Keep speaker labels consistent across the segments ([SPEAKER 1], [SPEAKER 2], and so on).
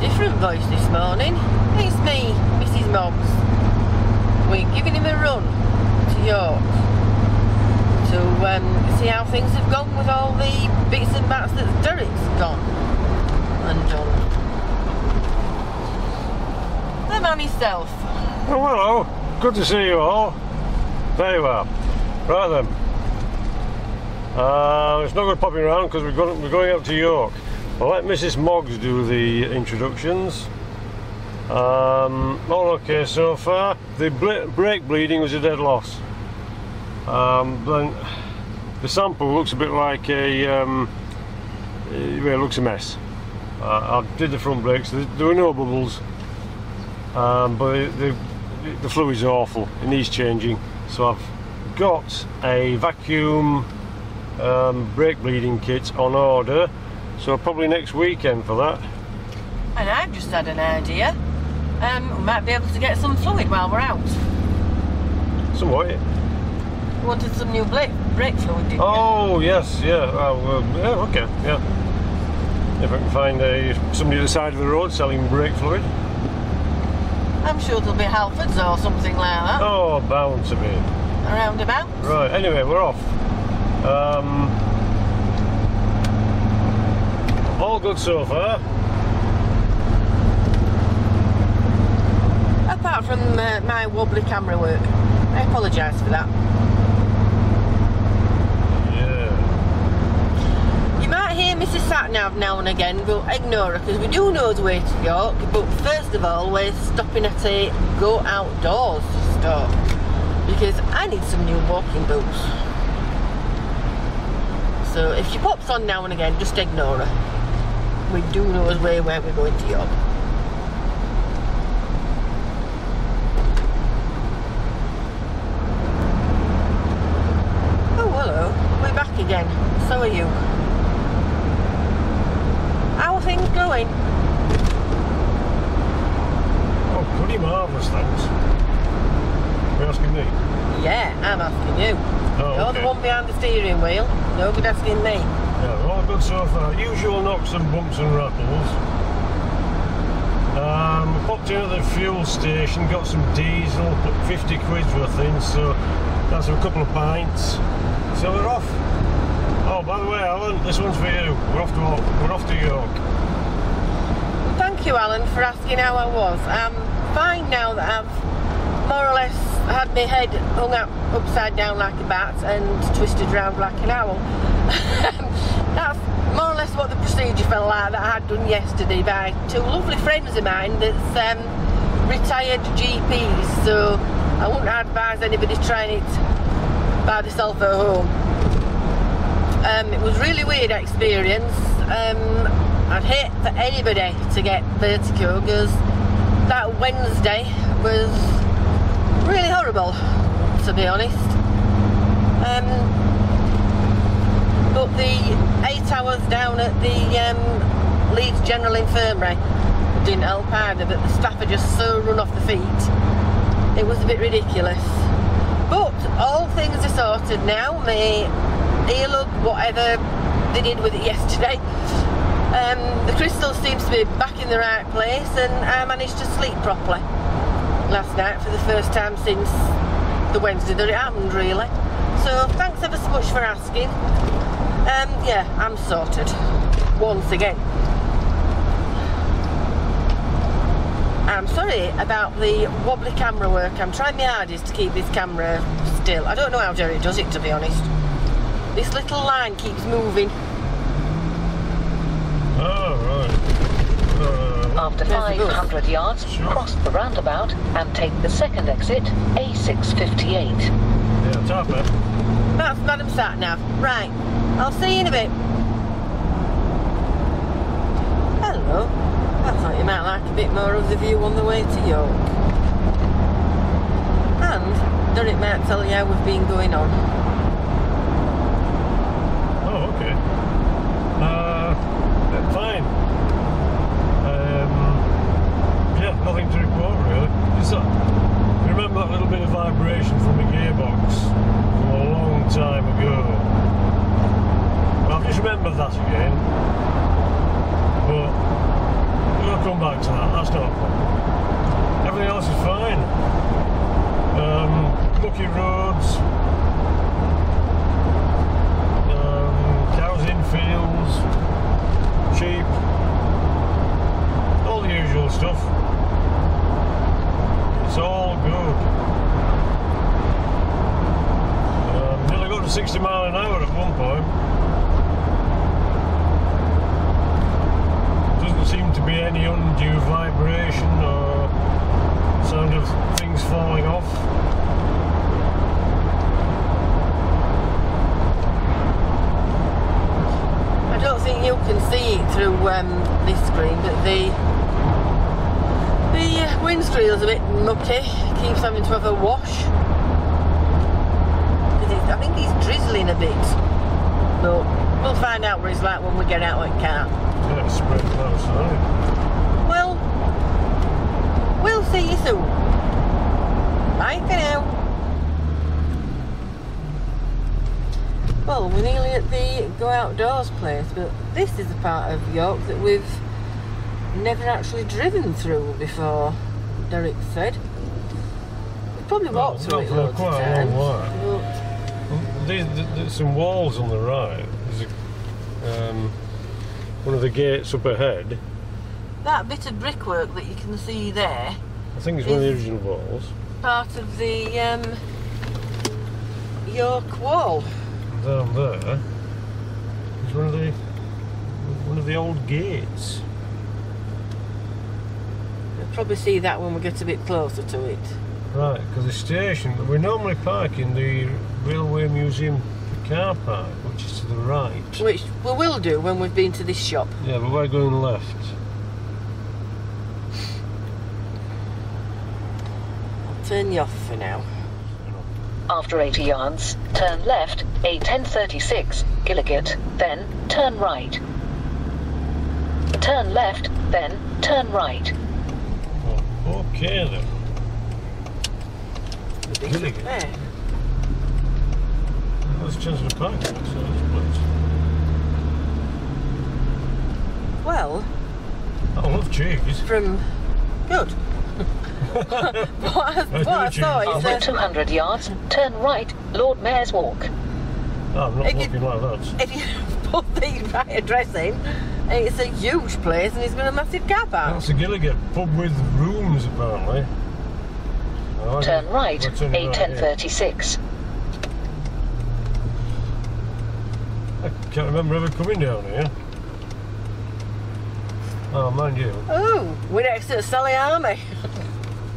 [SPEAKER 1] different voice this morning. It's me, Mrs. Moggs. We're giving him a run to York to um, see how things have gone with all the bits and bats that Derek's gone and done. The man himself.
[SPEAKER 2] Oh, hello. Good to see you all. Very well. Right then. Uh, it's not good popping around because we're going, we're going up to York. I'll let Mrs. Moggs do the introductions. Um, all okay so far. The brake bleeding was a dead loss. Um, then the sample looks a bit like a. Um, it looks a mess. Uh, I did the front brakes. There, were no bubbles, um, but the, the, the fluid's awful. It needs changing. So I've got a vacuum um, brake bleeding kit on order. So probably next weekend for that.
[SPEAKER 1] And I've just had an idea. Um, we might be able to get some fluid while we're out.
[SPEAKER 2] Somewhat.
[SPEAKER 1] We wanted some new brake, brake fluid, didn't
[SPEAKER 2] Oh yes, yeah. Well, uh, yeah, okay, yeah. If I can find a somebody at the side of the road selling brake fluid.
[SPEAKER 1] I'm sure there'll be Halfords or something like that
[SPEAKER 2] Oh, bound to be.
[SPEAKER 1] around about.
[SPEAKER 2] Right. Anyway, we're off. Um, all good so far.
[SPEAKER 1] Apart from uh, my wobbly camera work. I apologise for that.
[SPEAKER 2] Yeah.
[SPEAKER 1] You might hear Mrs. Satnav now and again, but ignore her because we do know the way to York. But first of all, we're stopping at a go outdoors store because I need some new walking boots. So if she pops on now and again, just ignore her. We do know the way where we're going to York. Oh, hello. We're back again. So are you. How are things going?
[SPEAKER 2] Oh, pretty marvellous, thanks. You're asking me?
[SPEAKER 1] Yeah, I'm asking you.
[SPEAKER 2] Oh,
[SPEAKER 1] You're
[SPEAKER 2] okay.
[SPEAKER 1] the one behind the steering wheel. No good asking me.
[SPEAKER 2] Yeah, we're all good so far. Usual knocks and bumps and rattles. Um, popped in at the fuel station, got some diesel, put 50 quid worth in, so that's a couple of pints. So we're off. Oh, by the way, Alan, this one's for you. We're off to we're off to York.
[SPEAKER 1] Thank you, Alan, for asking how I was. I'm fine now that I've more or less had my head hung up upside down like a bat and twisted round like an owl. That's what the procedure felt like that I had done yesterday by two lovely friends of mine that's um, retired GPs. So I wouldn't advise anybody trying it by themselves at home. Um, it was really weird experience. Um, I'd hate for anybody to get vertigo because that Wednesday was really horrible, to be honest. Um, but the hours down at the um, Leeds General Infirmary didn't help either. But the staff are just so run off the feet. It was a bit ridiculous. But all things are sorted now. My earlobe, whatever they did with it yesterday, um, the crystal seems to be back in the right place, and I managed to sleep properly last night for the first time since the Wednesday that it happened, really. So thanks ever so much for asking. Um, yeah, I'm sorted once again. I'm sorry about the wobbly camera work. I'm trying my hardest to keep this camera still. I don't know how Jerry does it, to be honest. This little line keeps moving.
[SPEAKER 2] Oh, right. Uh,
[SPEAKER 3] After
[SPEAKER 1] There's the bus.
[SPEAKER 3] 500 yards,
[SPEAKER 2] Sure.
[SPEAKER 3] cross the roundabout and take the second exit, A658.
[SPEAKER 2] yeah, tapper.
[SPEAKER 1] That's Madam Satnav. Right. I'll see you in a bit. Hello. I thought you might like a bit more of the view on the way to York. And Derek might tell you how we've been going on.
[SPEAKER 2] Oh, okay. Uh, yeah, fine. Um, yeah, nothing to report really. Is that, you remember that little bit of vibration from the gearbox from a long time ago? Well, I've just remembered that again. But we'll come back to that. That's not a problem. Everything else is fine. Um, mucky roads. Um, cows in fields. Sheep. All the usual stuff. It's all good. Um, nearly got to 60 mile an hour at one point. Doesn't seem to be any undue vibration or sound of things falling off.
[SPEAKER 1] I don't think you can see it through um, this screen, but the the uh, windscreen's a bit mucky. Keeps having to have a wash. I think he's drizzling a bit. But we'll find out what it's like when we get out of the car.
[SPEAKER 2] Yeah, spread outside.
[SPEAKER 1] Well, we'll see you soon. Bye for now. Well, we're nearly at the go outdoors place, but this is a part of York that we've never actually driven through before, Derek said. Probably walked through it
[SPEAKER 2] for
[SPEAKER 1] loads of
[SPEAKER 2] quite a long while. There's, there's some walls on the right. There's a, um, one of the gates up ahead.
[SPEAKER 1] That bit of brickwork that you can see there,
[SPEAKER 2] I think it's one of the original walls.
[SPEAKER 1] part of the um, York Wall.
[SPEAKER 2] Down there is one of the one of the old gates.
[SPEAKER 1] You'll probably see that when we get a bit closer to it.
[SPEAKER 2] Right, because the station we normally park in the Railway Museum car park, which is to the right.
[SPEAKER 1] Which we will do when we've been to this shop.
[SPEAKER 2] Yeah, but we're going left.
[SPEAKER 1] I'll turn you off for now.
[SPEAKER 3] After 80 yards, turn left, A1036, Gillygate, then turn right. Turn left, then turn right.
[SPEAKER 2] Oh, okay then.
[SPEAKER 1] The
[SPEAKER 2] Really
[SPEAKER 1] up
[SPEAKER 2] good.
[SPEAKER 1] there.
[SPEAKER 2] Let's change the parking outside place.
[SPEAKER 1] Well,
[SPEAKER 2] I love cheese.
[SPEAKER 1] from good. what I, oh, what I thought is
[SPEAKER 3] After
[SPEAKER 1] that
[SPEAKER 3] 200 yards, turn right, Lord Mayor's Walk.
[SPEAKER 2] Oh, I'm not
[SPEAKER 1] If you-
[SPEAKER 2] looking like that.
[SPEAKER 1] if you put the right address in, it's a huge place and it's got a massive car park.
[SPEAKER 2] That's a Gilligan pub with rooms apparently. Oh,
[SPEAKER 3] Turn right,
[SPEAKER 2] we're right.
[SPEAKER 3] A1036.
[SPEAKER 2] I can't remember ever coming down here. Oh, mind you.
[SPEAKER 1] Oh, we're next to the Sally Army.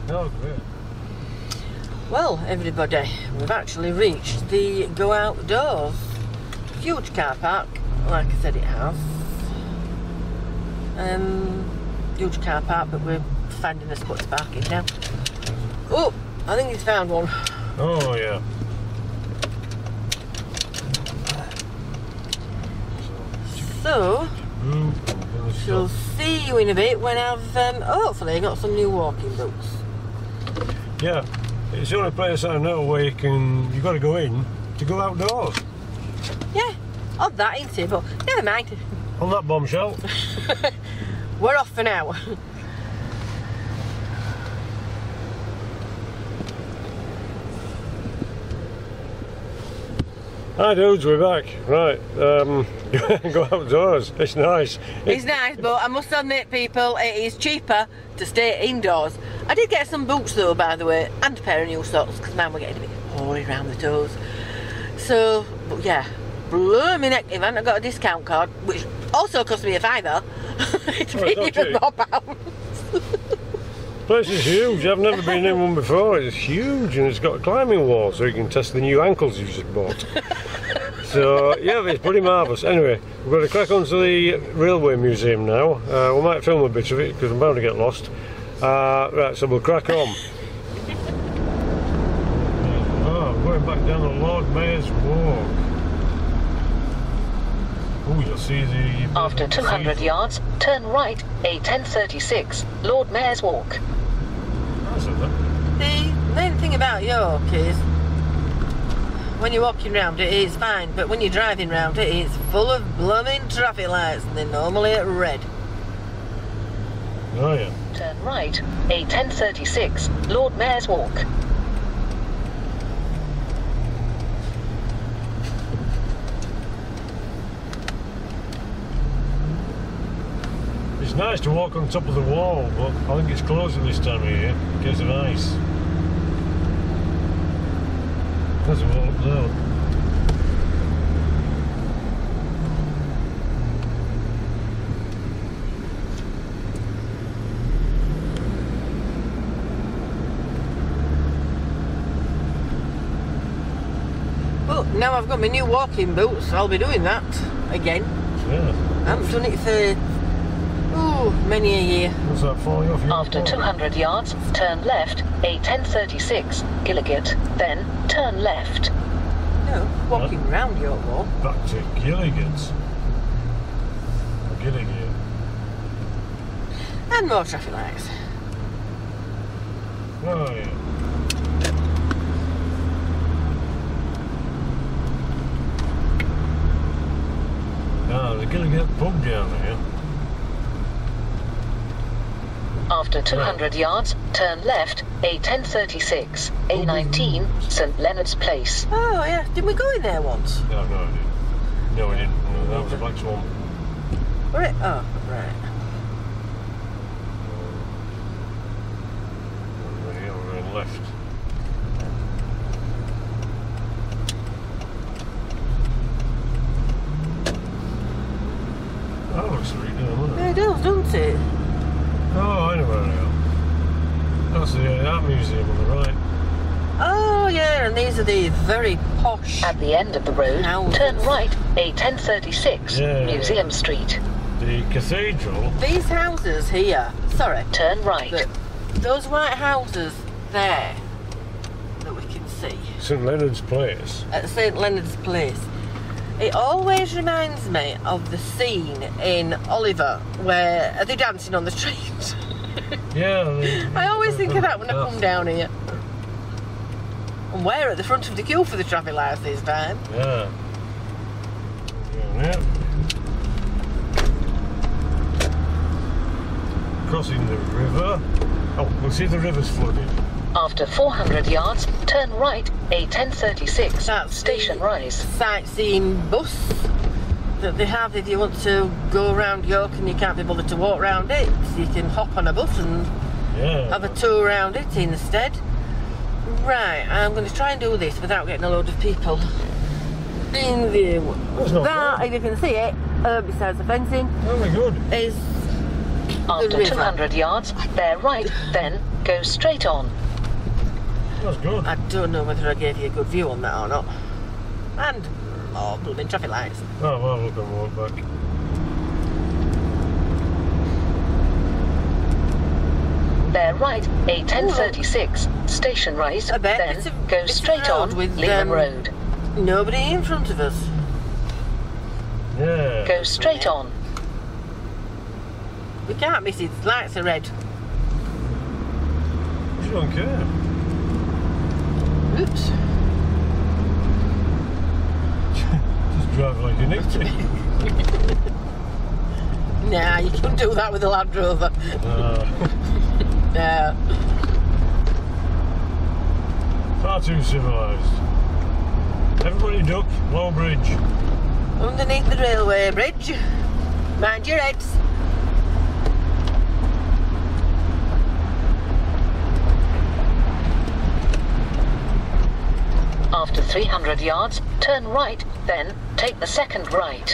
[SPEAKER 2] Oh, great.
[SPEAKER 1] Well, everybody, we've actually reached the go outdoors. Huge car park, like I said it has. Um, huge car park, but we're finding a spot to park in now. Oh, I think he's found one.
[SPEAKER 2] Oh, yeah.
[SPEAKER 1] So,
[SPEAKER 2] Ooh,
[SPEAKER 1] she'll see you in a bit when I've um, hopefully got some new walking boots.
[SPEAKER 2] Yeah, it's the only place I know where you can, you've got to go in to go outdoors.
[SPEAKER 1] Yeah, odd that, ain't it? But never mind.
[SPEAKER 2] On that bombshell.
[SPEAKER 1] We're off for now.
[SPEAKER 2] Hi dudes, we're back. Right, um, go outdoors. It's nice.
[SPEAKER 1] It's nice, but I must admit, people, it is cheaper to stay indoors. I did get some boots though, by the way, and a pair of new socks because man, we're getting a bit hoary around the toes. So, but yeah, blooming heck, if I got a discount card, which also cost me a fiver, it's
[SPEAKER 2] Oh,
[SPEAKER 1] been even more pounds.
[SPEAKER 2] Place is huge. I've never been in one before. It's huge and it's got a climbing wall so you can test the new ankles you've just bought. so, yeah, it's pretty marvellous. Anyway, we've got to crack on to the Railway Museum now. Uh, we might film a bit of it because I'm bound to get lost. Uh, right, so we'll crack on. Oh, I'm going back down the Lord Mayor's Walk. Oh, you'll see the.
[SPEAKER 3] After 200 yards, turn right, A1036, Lord Mayor's Walk.
[SPEAKER 2] That's it, then.
[SPEAKER 1] The main thing about York is when you're walking around it, it's fine, but when you're driving around it, it's full of blooming traffic lights and they're normally at red.
[SPEAKER 2] Oh yeah.
[SPEAKER 3] Turn right, A1036, Lord Mayor's Walk.
[SPEAKER 2] It's nice to walk on top of the wall, but I think it's closing this time of year because of ice. There's a wall up there.
[SPEAKER 1] But now I've got my new walking boots, I'll be doing that again.
[SPEAKER 2] Yeah.
[SPEAKER 1] I haven't done it for ooh, many a year.
[SPEAKER 2] What's that falling off?
[SPEAKER 3] After 200 yards, turn left, A1036, Gillygate, then turn left.
[SPEAKER 1] No, walking round York Wall.
[SPEAKER 2] Back to Gilligan's. Gilligan.
[SPEAKER 1] And more traffic lights.
[SPEAKER 2] Oh yeah. Ah, the Gilligan pub down there.
[SPEAKER 3] After 200 yards, turn left, A1036, A19, St Leonard's Place.
[SPEAKER 1] Oh yeah, Didn't we go in there once?
[SPEAKER 2] No, no, I didn't. No, I didn't. No, that was a black swan.
[SPEAKER 1] Were it? Oh, right.
[SPEAKER 2] We're here, we're going left. That looks sweet now, doesn't
[SPEAKER 1] Yeah,
[SPEAKER 2] it?
[SPEAKER 1] it does, doesn't it?
[SPEAKER 2] Oh, I know where I am. That's the uh, art museum on the right.
[SPEAKER 1] Oh yeah, and these are the very posh.
[SPEAKER 3] At the end of the road,
[SPEAKER 1] Houses.
[SPEAKER 3] turn right, A1036,
[SPEAKER 2] Yeah.
[SPEAKER 3] Museum Street.
[SPEAKER 2] The cathedral.
[SPEAKER 1] These houses here, sorry,
[SPEAKER 3] Turn right.
[SPEAKER 1] those white houses there that we can see
[SPEAKER 2] St Leonard's Place.
[SPEAKER 1] at St Leonard's Place. It always reminds me of the scene in Oliver where are they dancing on the street?
[SPEAKER 2] Yeah. the-
[SPEAKER 1] I always think uh, of that when I come uh, down here. And we're at the front of the queue for the traffic lights this time.
[SPEAKER 2] Yeah. Yeah. Crossing the river. Oh, we'll see the river's flooded.
[SPEAKER 3] After 400 yards, turn right, A1036,
[SPEAKER 1] That's
[SPEAKER 3] Station
[SPEAKER 1] the
[SPEAKER 3] Rise.
[SPEAKER 1] sightseeing bus that they have if you want to go around York and you can't be bothered to walk around it. You can hop on a bus and
[SPEAKER 2] Yeah.
[SPEAKER 1] have a tour around it instead. Right, I'm going to try and do this without getting a load of people in view. That,
[SPEAKER 2] bad.
[SPEAKER 1] if you can see it, uh, besides the fencing,
[SPEAKER 2] Very good.
[SPEAKER 1] is
[SPEAKER 3] After
[SPEAKER 1] river.
[SPEAKER 3] 200 yards, bear right, then go straight on.
[SPEAKER 2] That's good.
[SPEAKER 1] I don't know whether I gave you a good view on that or not. And more blooming traffic lights.
[SPEAKER 2] Oh, well, look and walk back.
[SPEAKER 3] Bear right, A1036, Station right,
[SPEAKER 1] I bet
[SPEAKER 3] then
[SPEAKER 1] a-
[SPEAKER 3] go straight on
[SPEAKER 1] with,
[SPEAKER 3] Leeman
[SPEAKER 1] um,
[SPEAKER 3] Road.
[SPEAKER 1] Nobody in front of us.
[SPEAKER 2] Yeah.
[SPEAKER 3] Go straight on.
[SPEAKER 1] We can't miss it. The lights are red.
[SPEAKER 2] You don't care.
[SPEAKER 1] Oops.
[SPEAKER 2] Just drive like you need to.
[SPEAKER 1] Nah, you can't do that with a Land Rover.
[SPEAKER 2] Uh,
[SPEAKER 1] No.
[SPEAKER 2] far too civilised. Everybody duck, low bridge.
[SPEAKER 1] Underneath the railway bridge. Mind your heads.
[SPEAKER 3] After 300 yards, turn right, then take the second right.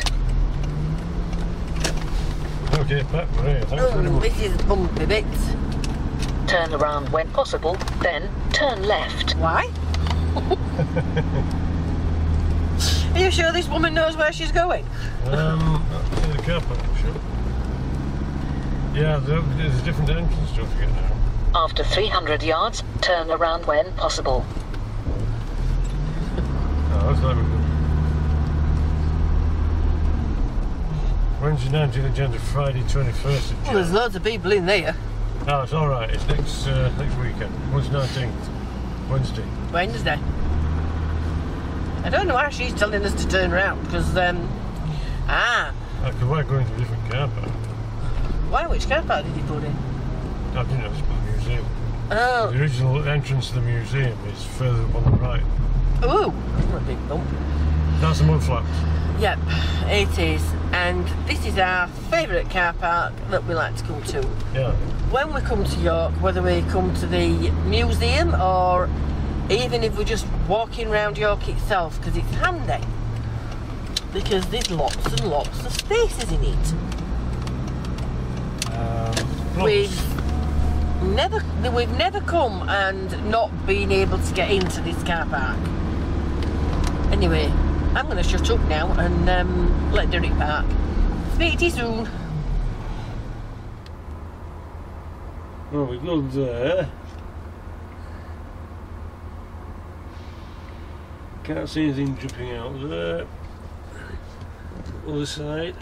[SPEAKER 2] Okay, Pat, we're here. Thanks very
[SPEAKER 1] Oh,
[SPEAKER 2] much.
[SPEAKER 1] this is bumpy bits.
[SPEAKER 3] Turn around when possible, then turn left.
[SPEAKER 1] Why? Are you sure this woman knows where she's going?
[SPEAKER 2] Um, in the car park, sure. Yeah, there's a different entrance to forget now.
[SPEAKER 3] After 300 yards, turn around when possible.
[SPEAKER 2] Oh, that's not good. Wednesday 19th agenda, Friday 21st of
[SPEAKER 1] Well, there's loads of people in there.
[SPEAKER 2] Oh, it's alright, it's next uh, next weekend. Wednesday 19th. Wednesday.
[SPEAKER 1] Wednesday. I don't know why she's telling us to turn around because, um, ah,
[SPEAKER 2] Because we're going to a different car park.
[SPEAKER 1] why? Which car park did you put in?
[SPEAKER 2] I didn't know it was by the museum.
[SPEAKER 1] Oh,
[SPEAKER 2] The original entrance to the museum is further up on the right.
[SPEAKER 1] ooh, that's a big bump.
[SPEAKER 2] That's the mud flaps.
[SPEAKER 1] Yep, it is. And this is our favourite car park that we like to come to.
[SPEAKER 2] Yeah.
[SPEAKER 1] When we come to York, whether we come to the museum or even if we're just walking around York itself, because it's handy. Because there's lots and lots of spaces in it.
[SPEAKER 2] Um,
[SPEAKER 1] We've never we've never come and not been able to get into this car park. Anyway, I'm going to shut up now and um, let Derek park. Speak to you soon.
[SPEAKER 2] There. Can't see anything dripping out there. Other side.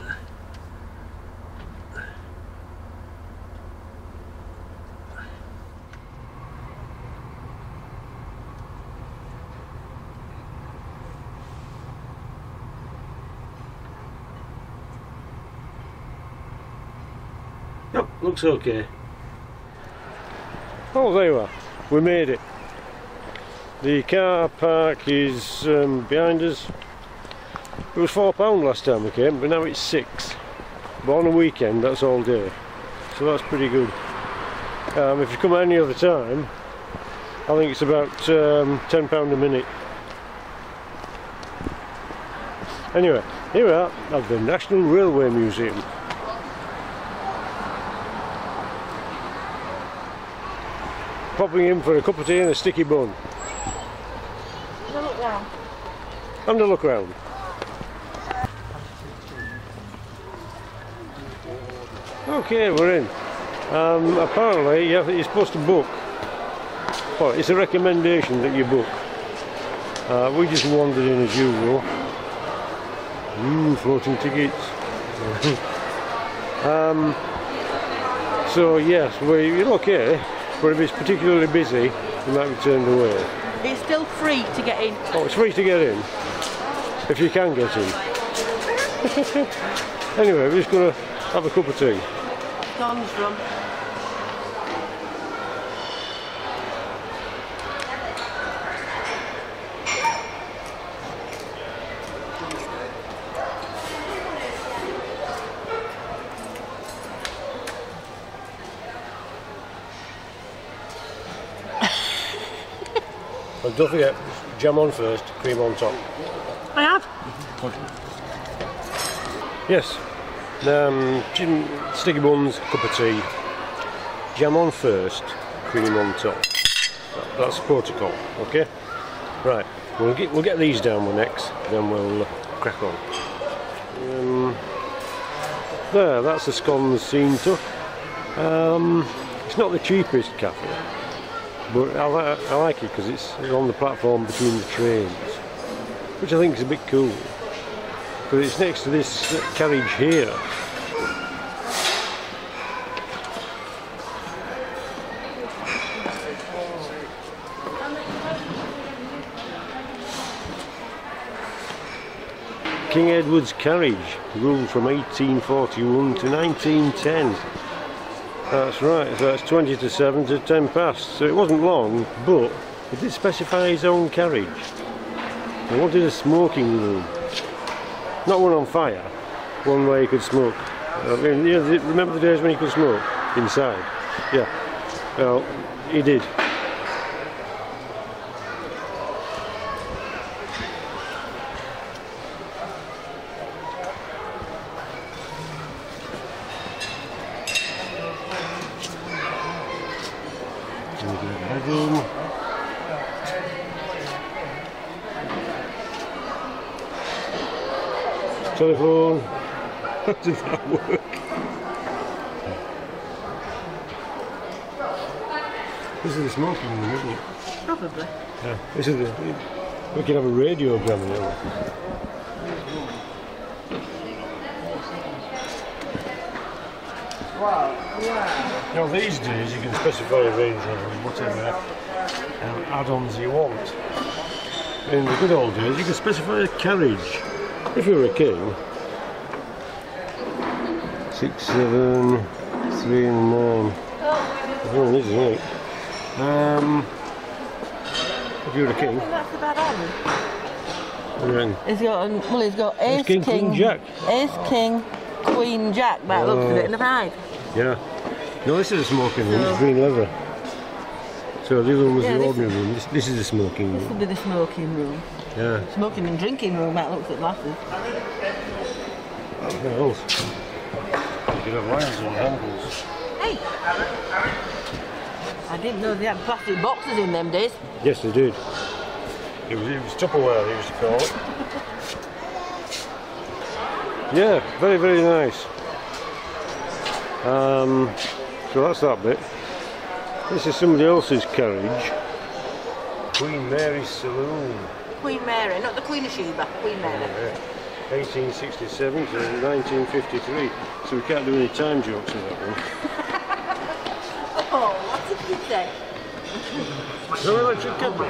[SPEAKER 2] Yep, looks okay. Oh, there you are. We made it. The car park is um, behind us. It was four pound last time we came, but now it's six. But on a weekend, that's all day, so that's pretty good. Um, if you come any other time, I think it's about um, ten pound a minute. Anyway, here we are at the National Railway Museum. Popping in for a cup of tea and a sticky bun. And a look round. Okay, we're in. Um, apparently, you have, you're supposed to book. Well, it's a recommendation that you book. Uh, we just wandered in as usual. Ooh, floating tickets. um, so yes, we're okay, but if it's particularly busy, you might be turned away.
[SPEAKER 1] It's still free to get in.
[SPEAKER 2] Oh, it's free to get in, if you can get in. anyway, we're just going to have a cup of tea.
[SPEAKER 1] Comes from.
[SPEAKER 2] Don't forget, jam on first, cream on top.
[SPEAKER 1] I have.
[SPEAKER 2] Yes. Um, gin, sticky buns, cup of tea. Jam on first, cream on top. That- That's protocol, okay? Right, we'll get we'll get these down next, then we'll crack on. Um, there, that's the scones scene tuck. Um, it's not the cheapest cafe, but I, li- I like it because it's on the platform between the trains, which I think is a bit cool. But it's next to this carriage here. King Edward's carriage ruled from 1841 to 1910. That's right, so that's 20 to 7 to 10 past. So it wasn't long, but he did specify his own carriage. He wanted a smoking room. Not one on fire, one where he could smoke. I mean, you know, remember the days when you could smoke inside? Yeah. Well, he did. Telephone. How does that work? This is the smoking room, isn't it?
[SPEAKER 1] Probably.
[SPEAKER 2] Yeah. This is the. We can have a radiogram in here. Now these days you can specify a range of whatever um, add-ons you want. In the good old days you could specify a carriage. If you were a king. Six, seven, three and nine. Oh, this is right. Um, if you were a king,
[SPEAKER 1] That's the bad hand.
[SPEAKER 2] what do you reckon?
[SPEAKER 1] He's got, well, he's got ace,
[SPEAKER 2] king, king, queen, jack.
[SPEAKER 1] Ace, king, queen, jack, by the looks of it, and a five.
[SPEAKER 2] Yeah. No, this is a smoking room. It's green leather. So the other one was
[SPEAKER 1] Yeah,
[SPEAKER 2] the
[SPEAKER 1] this
[SPEAKER 2] ordinary room. This, this is the smoking
[SPEAKER 1] This
[SPEAKER 2] room.
[SPEAKER 1] would be the smoking room.
[SPEAKER 2] Yeah.
[SPEAKER 1] Smoking and drinking room, that looks at glasses.
[SPEAKER 2] What else? You could have lions on handles.
[SPEAKER 1] Hey! I didn't know they had plastic boxes in them days.
[SPEAKER 2] Yes, they did. It was, it was Tupperware, they used to call it. Yeah, very, very nice. Um, so that's that bit. This is somebody else's carriage. Queen Mary's Saloon.
[SPEAKER 1] Queen Mary, not the Queen of Sheba, Queen Mary.
[SPEAKER 2] Yeah. 1867 to 1953. So we can't do any time jokes in that one.
[SPEAKER 1] Oh, what did you say?
[SPEAKER 2] No electric kettle.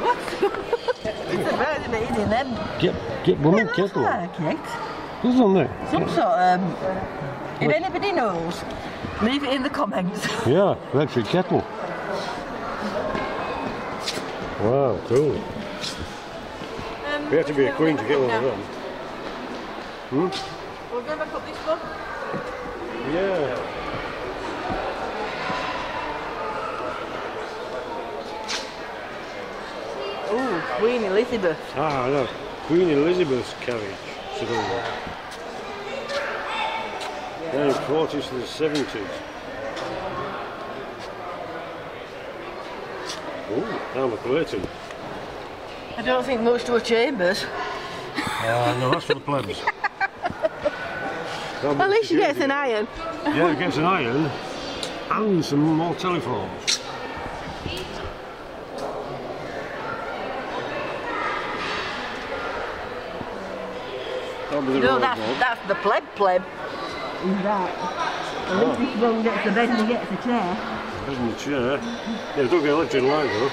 [SPEAKER 1] What? it's a bird, isn't them?
[SPEAKER 2] Get, get woman
[SPEAKER 1] Looks
[SPEAKER 2] kettle.
[SPEAKER 1] like it.
[SPEAKER 2] Who's on there?
[SPEAKER 1] Some sort of. Um, if anybody knows, leave it in the comments.
[SPEAKER 2] Yeah, electric kettle. Wow, cool.
[SPEAKER 1] Um,
[SPEAKER 2] You have to be a queen to get one of them. Hmm?
[SPEAKER 1] We'll go back up this one.
[SPEAKER 2] Yeah.
[SPEAKER 1] Oh, Queen Elizabeth.
[SPEAKER 2] Ah, no. Queen Elizabeth's carriage. Saloon. 1940s to the 70s. Ooh, Armour Clayton.
[SPEAKER 1] I don't think much to a Chambers.
[SPEAKER 2] Ah, no, that's for the plebs.
[SPEAKER 1] At least she gets an iron.
[SPEAKER 2] Yeah, it gets an iron and some more telephones. That'll be the
[SPEAKER 1] No, that's,
[SPEAKER 2] one.
[SPEAKER 1] that's the pleb pleb. Is that? At least this one gets the bed and he gets a chair.
[SPEAKER 2] In the chair. Yeah, don't get electric light though.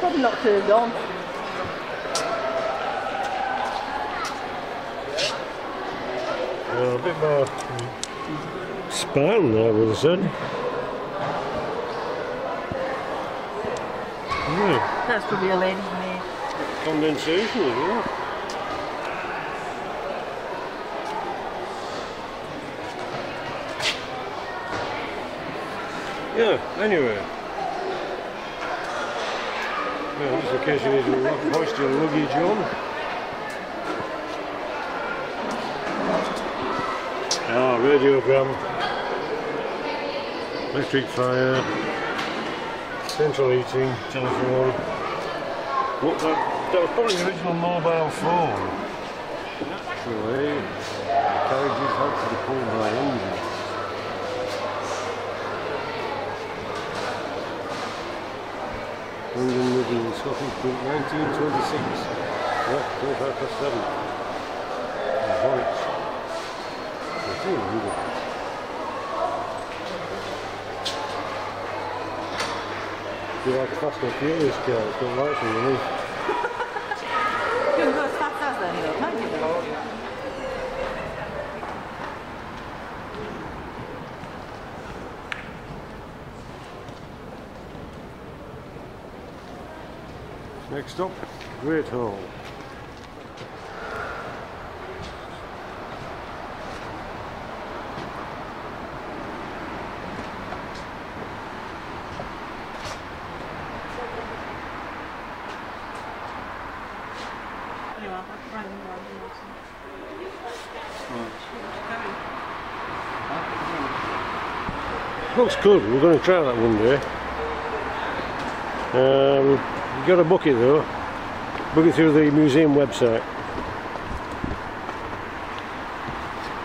[SPEAKER 1] Probably not turned on.
[SPEAKER 2] Yeah, a bit more Spartan, I would have said. Yeah,
[SPEAKER 1] That's probably a lady's maid.
[SPEAKER 2] condensation as well. Yeah, anyway. Yeah, just in case you need to hoist your luggage on. Ah, radiogram. Electric fire. Central heating, telephone. Look, that, that was probably the original mobile phone. Actually, the carriages had to be pulled by engines. London Midland, Scotland, 1926. Yeah, 25 past 7. The Horwich. It's in London. You're like Fast and Furious it's got lights underneath.
[SPEAKER 1] You can go as fast as though, can't you?
[SPEAKER 2] Next up, Great Hall. Looks good, we're going to try that one day. Um, you got to book it though. Book it through the museum website.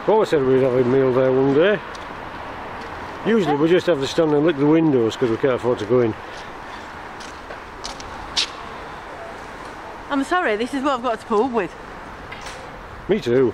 [SPEAKER 2] Always said we'd have a meal there one day. Usually we just have to stand and lick the windows because we can't afford to go in.
[SPEAKER 1] I'm sorry, this is what I've got to put up with.
[SPEAKER 2] Me too.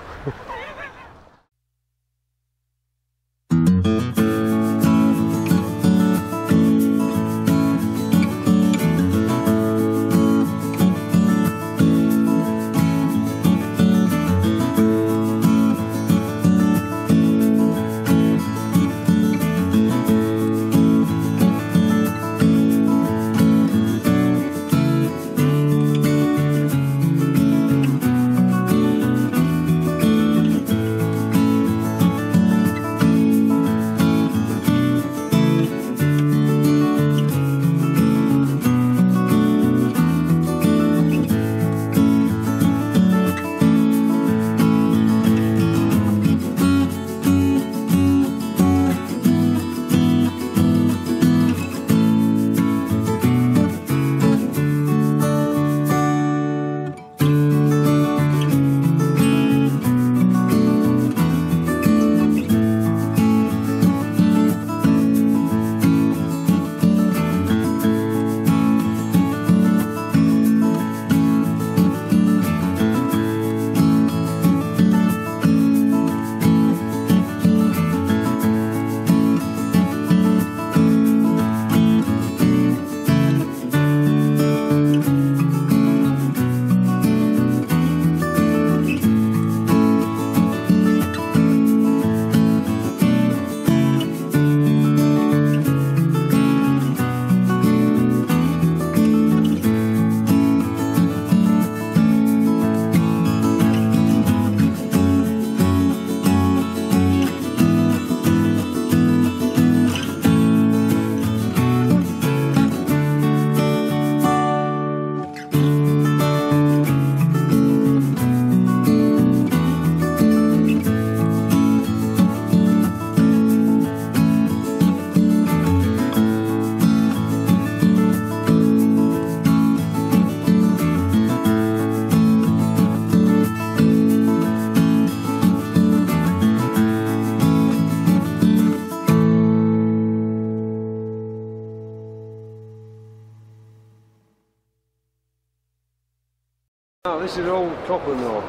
[SPEAKER 2] This is old Coppernob.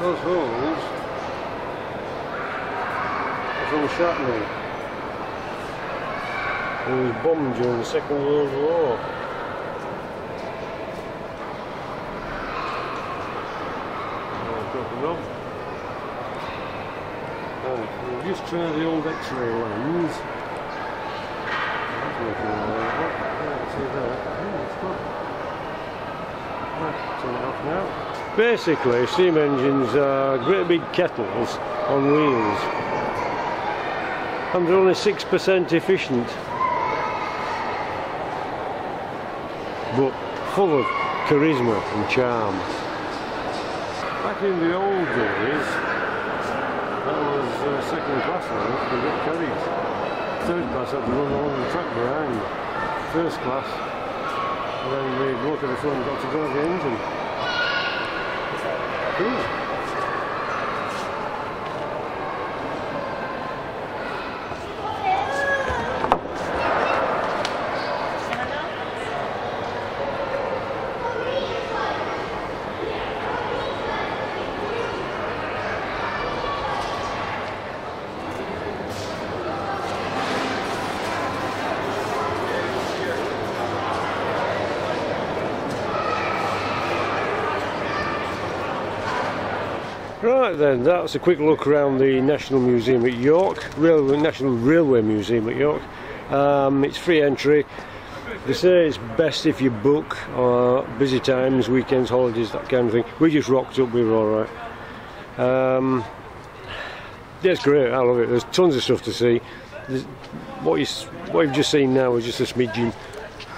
[SPEAKER 2] Those holes are from shrapnel. It was bombed during the Second World War. Right, oh, we'll just try the old X-ray lens. That's right. Yeah, see that. Yeah, it's good. Right, turn it off now. Basically, steam engines are great big kettles on wheels. And they're only 6% efficient. But full of charisma and charm. Back in the old days, that was uh, second class they got carried. Third class had to run along the track behind. First class, and then the bloke at the front got to drive the engine. Then, that's a quick look around the National Museum at York, Railway, National Railway Museum at York. Um, it's free entry. They say it's best if you book uh, busy times, weekends, holidays, that kind of thing. We just rocked up, we were alright. Um, yeah, it's great, I love it. There's tons of stuff to see. What, you, what you've just seen now is just a smidgen.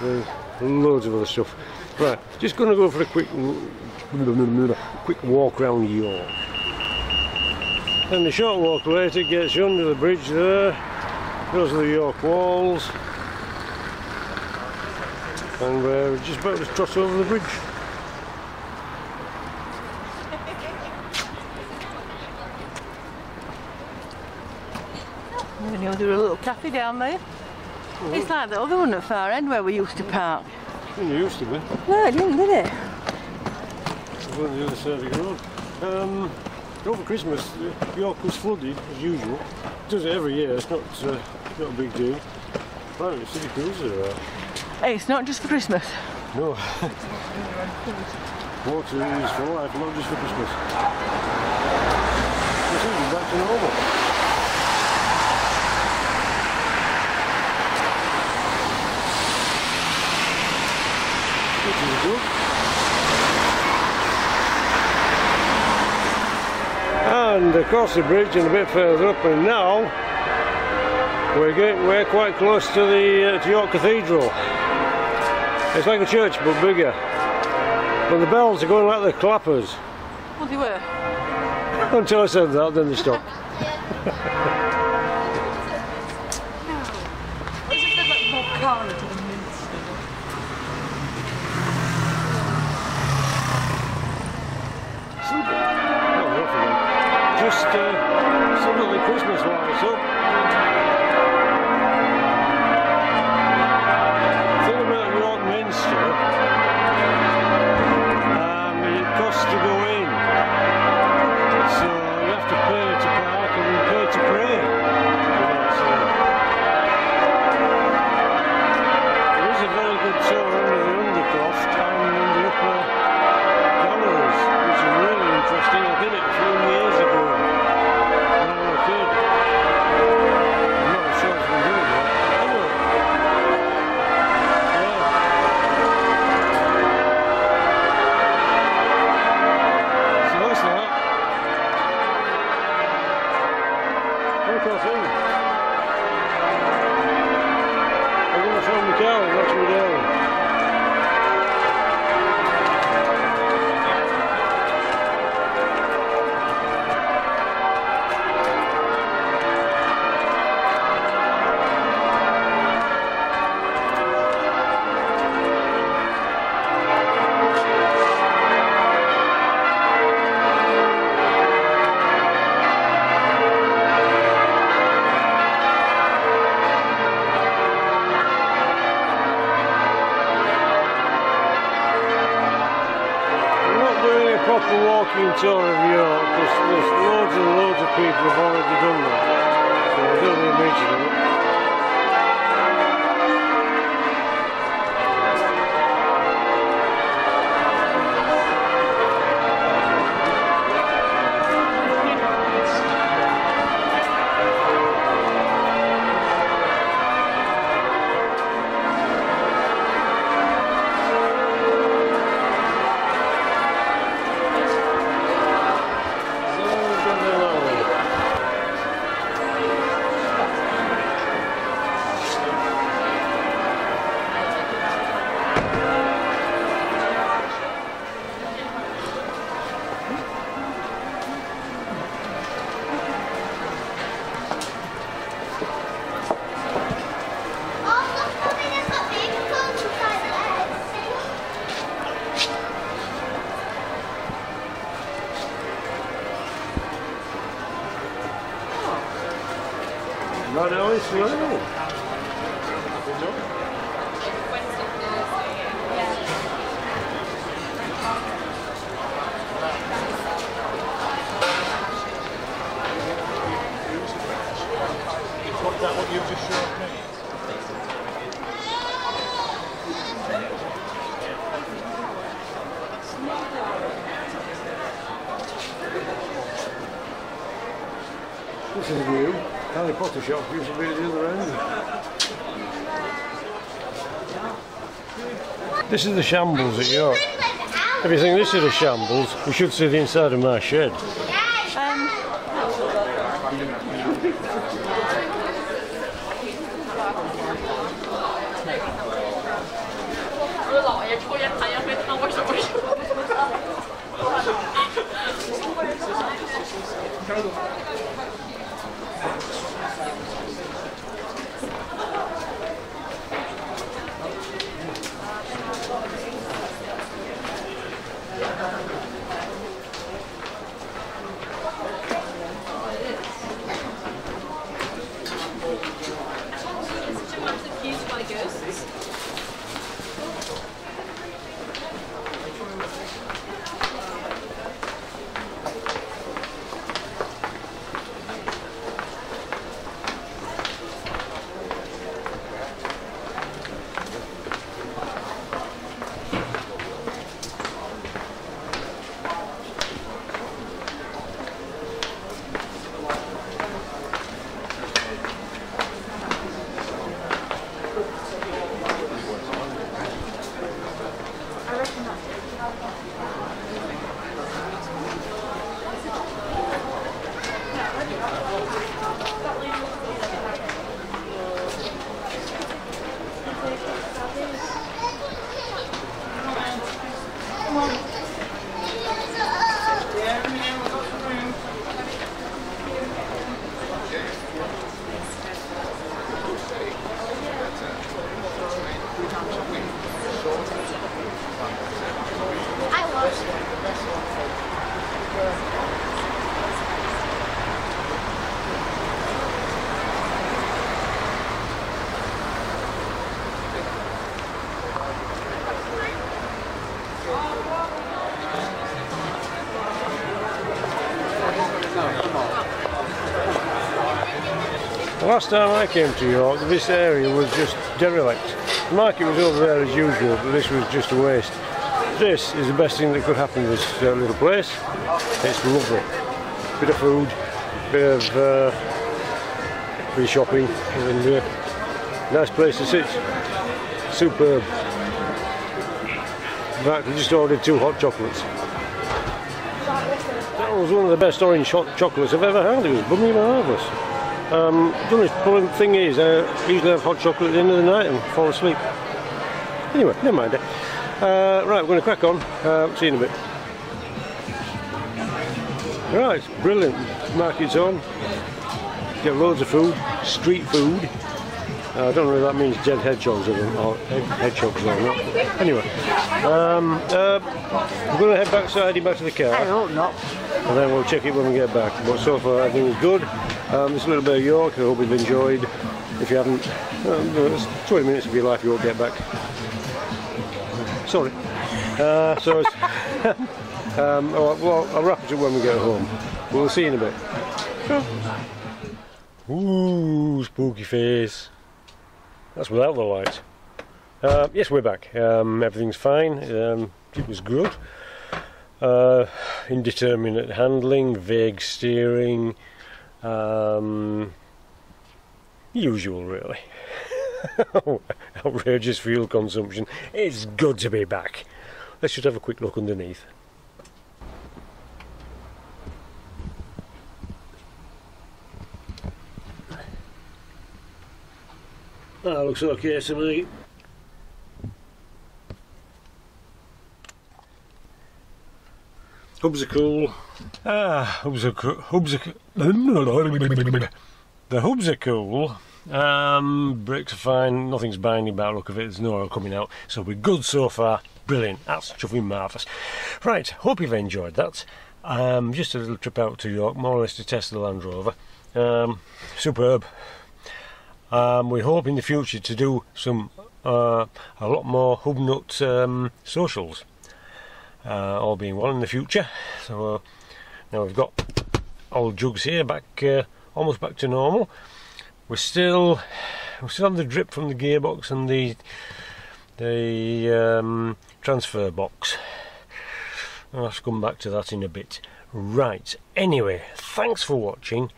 [SPEAKER 2] There's loads of other stuff. Right, just going to go for a quick, quick walk around York. And a short walk later gets you under the bridge there, goes to the York Walls, and we're just about to cross over the bridge.
[SPEAKER 1] And there's a little cafe down there. It's like the other one at far end where we used to park.
[SPEAKER 2] It used to be.
[SPEAKER 1] No, it didn't, did it?
[SPEAKER 2] On the other side of the road. Um, over Christmas, uh, York was flooded as usual. It does it every year. It's not uh, not a big deal. Apparently, city cruisers are out.
[SPEAKER 1] Hey, it's not just for Christmas.
[SPEAKER 2] No. Water is for life, not just for Christmas. This is back to normal. Which is good. And across the bridge and a bit further up, and now we're getting we're quite close to the uh, to York Cathedral. It's like a church but bigger. But the bells are going like the clappers.
[SPEAKER 1] Well, they were.
[SPEAKER 2] Until I said that, then they stopped. Just uh, still got the This is the shambles at York. If you think this is a shambles, you should see the inside of my shed.
[SPEAKER 4] I
[SPEAKER 2] um, last time I came to York, this area was just derelict. The market was over there as usual, but this was just a waste. This is the best thing that could happen to this uh, little place. It's lovely. Bit of food, bit of uh, of shopping, and uh, nice place to sit. Superb. In fact, I just ordered two hot chocolates. That was one of the best orange hot chocolates I've ever had. It was blooming marvellous. Um, the only problem thing is, I usually have hot chocolate at the end of the night and fall asleep. Anyway, never mind. Uh, right, we're going to crack on. Uh, see you in a bit. Right, brilliant. Market's on. Get loads of food, street food. Uh, I don't know if that means dead hedgehogs or, or hedgehogs or not. Anyway, um, uh, we're going to head back, so heading back to the car.
[SPEAKER 1] I hope not.
[SPEAKER 2] and then we'll check it when we get back. But so far, everything is good. Um, it's a little bit of York. I hope you've enjoyed. If you haven't, um, it's 20 minutes of your life you won't get back. Sorry. Uh, so Um, oh, well, I'll wrap it up when we get home. We'll see you in a bit. Ooh, spooky face. That's without the light. Uh, yes, we're back. Um, everything's fine. Um, it was good. Uh, indeterminate handling, vague steering, um, usual really. Outrageous fuel consumption. It's good to be back. Let's just have a quick look underneath. That looks okay to. Hubs are cool. Ah, hubs are cool. Hubs are. The hubs are cool. Um, brakes are fine. Nothing's binding about the look of it. There's no oil coming out. So we're good so far. Brilliant. That's chuffing marvellous. Right, hope you've enjoyed that. Um, just a little trip out to York, more or less to test the Land Rover. Um, superb. Um, we hope in the future to do some uh, a lot more Hubnut um, socials. Uh, all being well in the future. So uh, now we've got old jugs here back uh, almost back to normal. We're still we're still on the drip from the gearbox and the the um, transfer box. I'll have to come back to that in a bit. Right. Anyway, thanks for watching.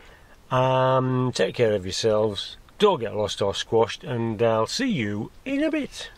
[SPEAKER 2] Um, take care of yourselves. Don't get lost or squashed, and I'll see you in a bit.